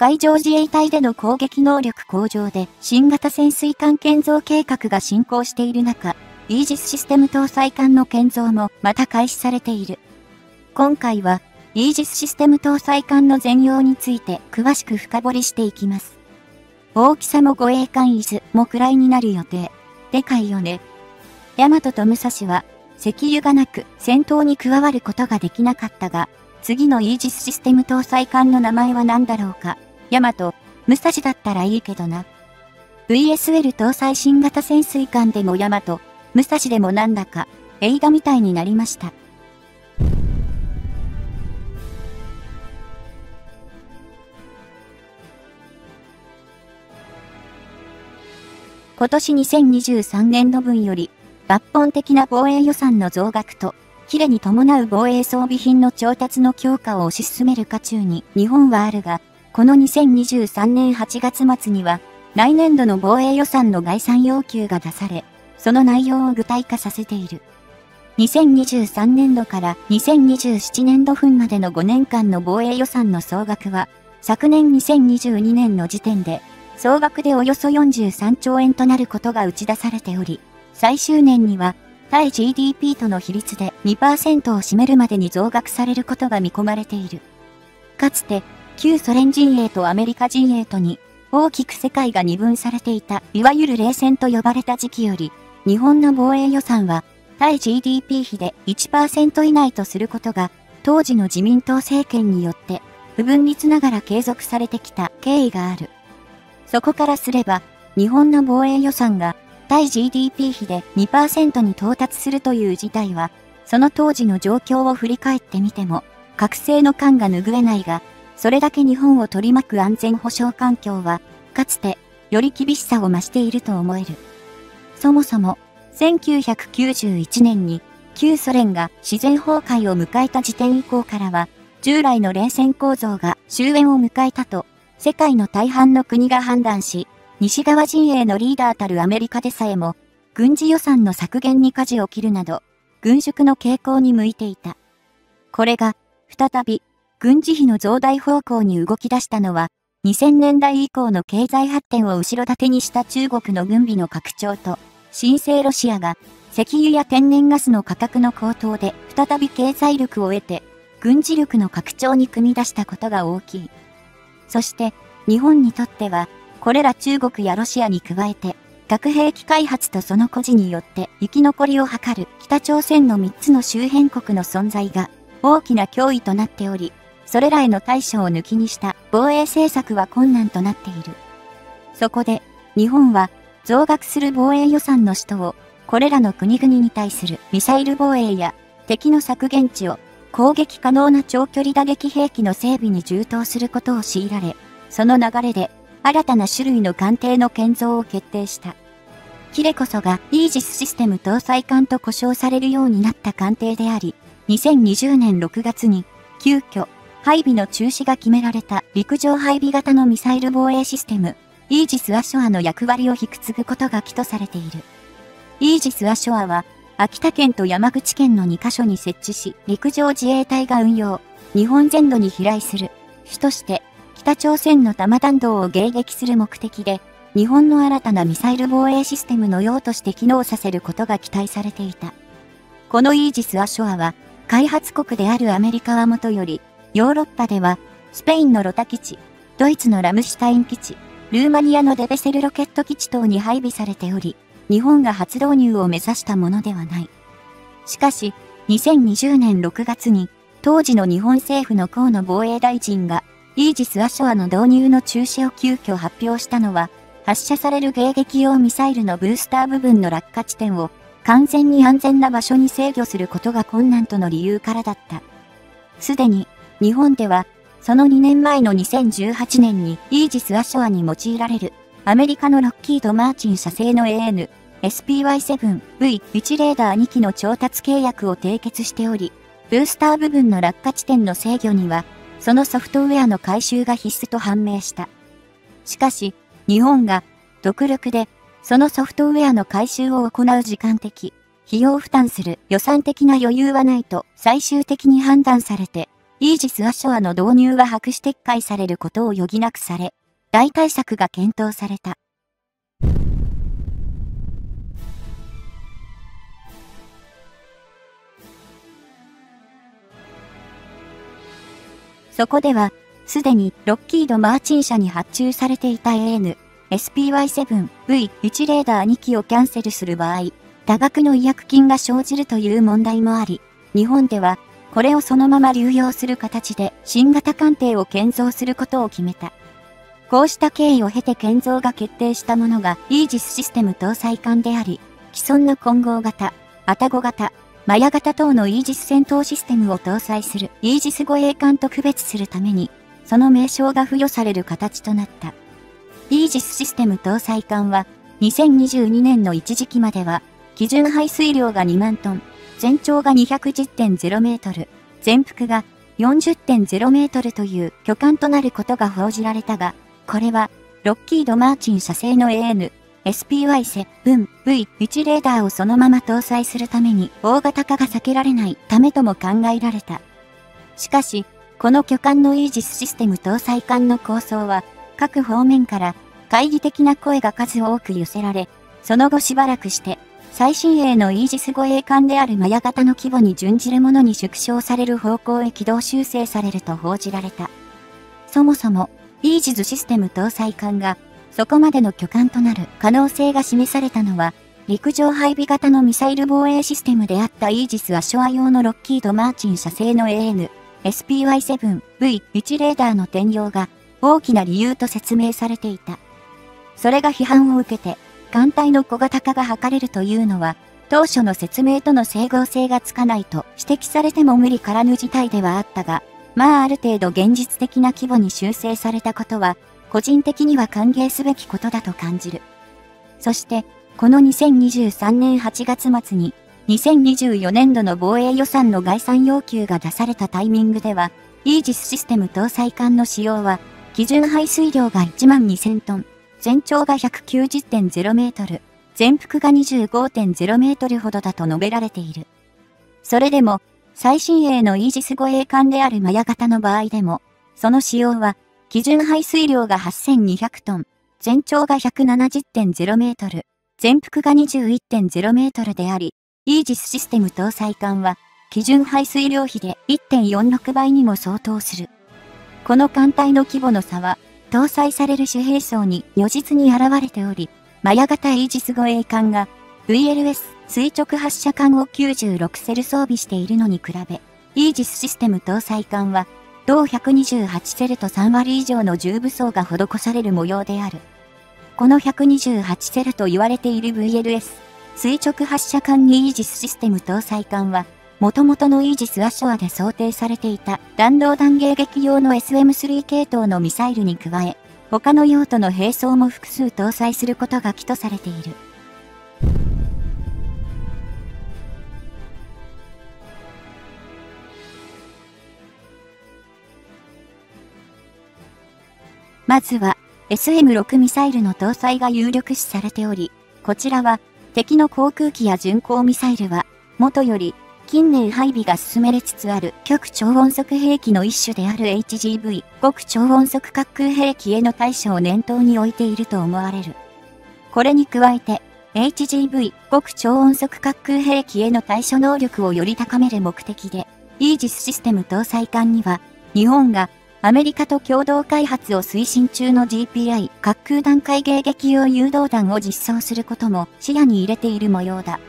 海上自衛隊での攻撃能力向上で新型潜水艦建造計画が進行している中、イージスシステム搭載艦の建造もまた開始されている。今回は、イージスシステム搭載艦の全容について詳しく深掘りしていきます。大きさも護衛艦イズもくらいになる予定。でかいよね。ヤマトと武蔵は、石油がなく戦闘に加わることができなかったが、次のイージスシステム搭載艦の名前は何だろうか。ヤマト、武蔵だったらいいけどな。VSL 搭載新型潜水艦でもヤマト、武蔵でもなんだか、エイダみたいになりました。今年2023年度分より、抜本的な防衛予算の増額と、キレに伴う防衛装備品の調達の強化を推し進める渦中に日本はあるが、この2023年8月末には、来年度の防衛予算の概算要求が出され、その内容を具体化させている。2023年度から2027年度分までの5年間の防衛予算の総額は、昨年2022年の時点で、総額でおよそ43兆円となることが打ち出されており、最終年には対 GDP との比率で2%を占めるまでに増額されることが見込まれている。かつて、旧ソ連陣営とアメリカ陣営とに大きく世界が二分されていた、いわゆる冷戦と呼ばれた時期より、日本の防衛予算は対 GDP 比で1%以内とすることが、当時の自民党政権によって不分率ながら継続されてきた経緯がある。そこからすれば、日本の防衛予算が対 GDP 比で2%に到達するという事態は、その当時の状況を振り返ってみても、覚醒の感が拭えないが、それだけ日本を取り巻く安全保障環境は、かつて、より厳しさを増していると思える。そもそも、1991年に、旧ソ連が自然崩壊を迎えた時点以降からは、従来の冷戦構造が終焉を迎えたと、世界の大半の国が判断し、西側陣営のリーダーたるアメリカでさえも、軍事予算の削減に舵を切るなど、軍縮の傾向に向いていた。これが、再び、軍事費の増大方向に動き出したのは、2000年代以降の経済発展を後ろ盾にした中国の軍備の拡張と、新生ロシアが、石油や天然ガスの価格の高騰で再び経済力を得て、軍事力の拡張に組み出したことが大きい。そして、日本にとっては、これら中国やロシアに加えて、核兵器開発とその孤児によって生き残りを図る北朝鮮の3つの周辺国の存在が大きな脅威となっており、それらへの対処を抜きにした防衛政策は困難となっている。そこで、日本は増額する防衛予算の使途を、これらの国々に対するミサイル防衛や敵の削減地を攻撃可能な長距離打撃兵器の整備に充当することを強いられ、その流れで新たな種類の艦艇の建造を決定した。キレこそがイージスシステム搭載艦と呼称されるようになった艦艇であり、2020年6月に、急遽、配備の中止が決められた陸上配備型のミサイル防衛システム、イージス・アショアの役割を引き継ぐことが起とされている。イージス・アショアは、秋田県と山口県の2カ所に設置し、陸上自衛隊が運用、日本全土に飛来する、主として北朝鮮の玉弾道を迎撃する目的で、日本の新たなミサイル防衛システムの用として機能させることが期待されていた。このイージス・アショアは、開発国であるアメリカはもとより、ヨーロッパでは、スペインのロタ基地、ドイツのラムシュタイン基地、ルーマニアのデベセルロケット基地等に配備されており、日本が初導入を目指したものではない。しかし、2020年6月に、当時の日本政府の河野防衛大臣が、イージス・アショアの導入の中止を急遽発表したのは、発射される迎撃用ミサイルのブースター部分の落下地点を完全に安全な場所に制御することが困難との理由からだった。すでに、日本では、その2年前の2018年にイージス・アショアに用いられる、アメリカのロッキード・マーチン社製の AN、SPY7V1 レーダー2機の調達契約を締結しており、ブースター部分の落下地点の制御には、そのソフトウェアの回収が必須と判明した。しかし、日本が独力でそのソフトウェアの回収を行う時間的、費用負担する予算的な余裕はないと最終的に判断されて、イージス・アショアの導入は白紙撤回されることを余儀なくされ、代替策が検討された。そこでは、すでにロッキード・マーチン社に発注されていた AN、SPY7V1 レーダー2機をキャンセルする場合、多額の違約金が生じるという問題もあり、日本では、これをそのまま流用する形で新型艦艇を建造することを決めた。こうした経緯を経て建造が決定したものがイージスシステム搭載艦であり、既存の混合型、アタゴ型、マヤ型等のイージス戦闘システムを搭載するイージス護衛艦と区別するために、その名称が付与される形となった。イージスシステム搭載艦は、2022年の一時期までは、基準排水量が2万トン、全長が210.0メートル、全幅が40.0メートルという巨漢となることが報じられたが、これは、ロッキード・マーチン社製の AN、SPY7V1 レーダーをそのまま搭載するために大型化が避けられないためとも考えられた。しかし、この巨漢のイージスシステム搭載艦の構想は、各方面から懐疑的な声が数多く寄せられ、その後しばらくして、最新鋭のイージス護衛艦であるマヤ型の規模に準じるものに縮小される方向へ軌道修正されると報じられた。そもそも、イージズシステム搭載艦が、そこまでの巨艦となる可能性が示されたのは、陸上配備型のミサイル防衛システムであったイージスアショア用のロッキード・マーチン社製の AN、SPY7V1 レーダーの転用が大きな理由と説明されていた。それが批判を受けて、艦隊の小型化が図れるというのは、当初の説明との整合性がつかないと指摘されても無理からぬ事態ではあったが、まあある程度現実的な規模に修正されたことは、個人的には歓迎すべきことだと感じる。そして、この2023年8月末に、2024年度の防衛予算の概算要求が出されたタイミングでは、イージスシステム搭載艦の使用は、基準排水量が1万2000トン、全長が190.0メートル、全幅が25.0メートルほどだと述べられている。それでも、最新鋭のイージス護衛艦であるマヤ型の場合でも、その使用は、基準排水量が8200トン、全長が170.0メートル、全幅が21.0メートルであり、イージスシステム搭載艦は、基準排水量比で1.46倍にも相当する。この艦隊の規模の差は、搭載される主兵装に如実に現れており、マヤ型イージス護衛艦が VLS 垂直発射艦を96セル装備しているのに比べ、イージスシステム搭載艦は、同128セルと3割以上の重武装が施される模様である。この128セルと言われている VLS 垂直発射艦にイージスシステム搭載艦は、元々のイージス・アショアで想定されていた弾道弾迎撃用の SM3 系統のミサイルに加え、他の用途の兵装も複数搭載することが基とされている。まずは、SM6 ミサイルの搭載が有力視されており、こちらは、敵の航空機や巡航ミサイルは、元より近年配備が進めれつつある極超音速兵器の一種である HGV、極超音速滑空兵器への対処を念頭に置いていると思われる。これに加えて、HGV、極超音速滑空兵器への対処能力をより高める目的で、イージスシステム搭載艦には、日本がアメリカと共同開発を推進中の GPI 滑空段階迎撃用誘導弾を実装することも視野に入れている模様だ。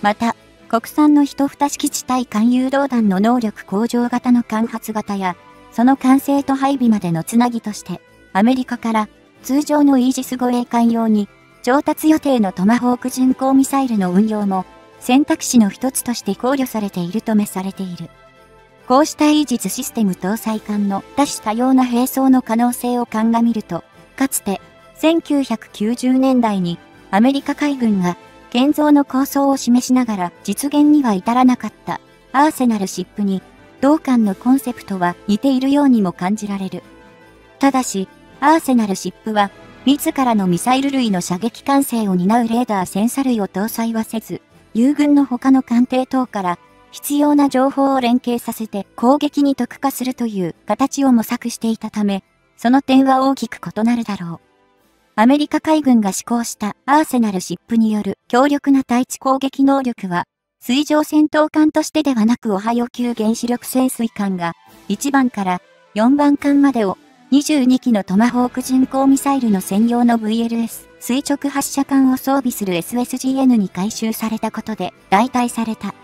また、国産の一蓋式地対艦誘導弾の能力向上型の間発型や、その完成と配備までのつなぎとして、アメリカから通常のイージス護衛艦用に調達予定のトマホーク巡航ミサイルの運用も選択肢の一つとして考慮されているとめされている。こうしたイージスシステム搭載艦の多種多様な兵装の可能性を鑑みると、かつて1990年代にアメリカ海軍が建造の構想を示しながら実現には至らなかったアーセナルシップに同艦のコンセプトは似ているようにも感じられる。ただし、アーセナルシップは自らのミサイル類の射撃管制を担うレーダーセンサ類を搭載はせず、友軍の他の艦艇等から必要な情報を連携させて攻撃に特化するという形を模索していたため、その点は大きく異なるだろう。アメリカ海軍が施行したアーセナルシップによる強力な対地攻撃能力は、水上戦闘艦としてではなくオハイオ級原子力潜水艦が1番から4番艦までを22機のトマホーク巡航ミサイルの専用の VLS 垂直発射艦を装備する SSGN に改修されたことで代替された。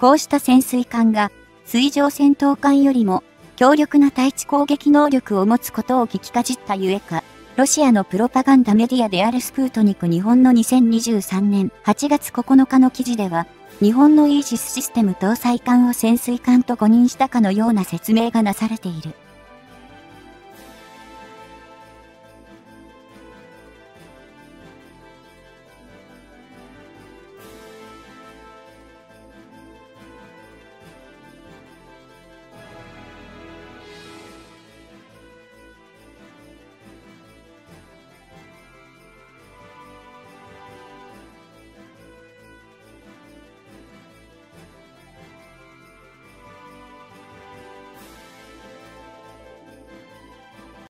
こうした潜水艦が水上戦闘艦よりも強力な対地攻撃能力を持つことを聞きかじったゆえか、ロシアのプロパガンダメディアであるスプートニク日本の2023年8月9日の記事では、日本のイージスシステム搭載艦を潜水艦と誤認したかのような説明がなされている。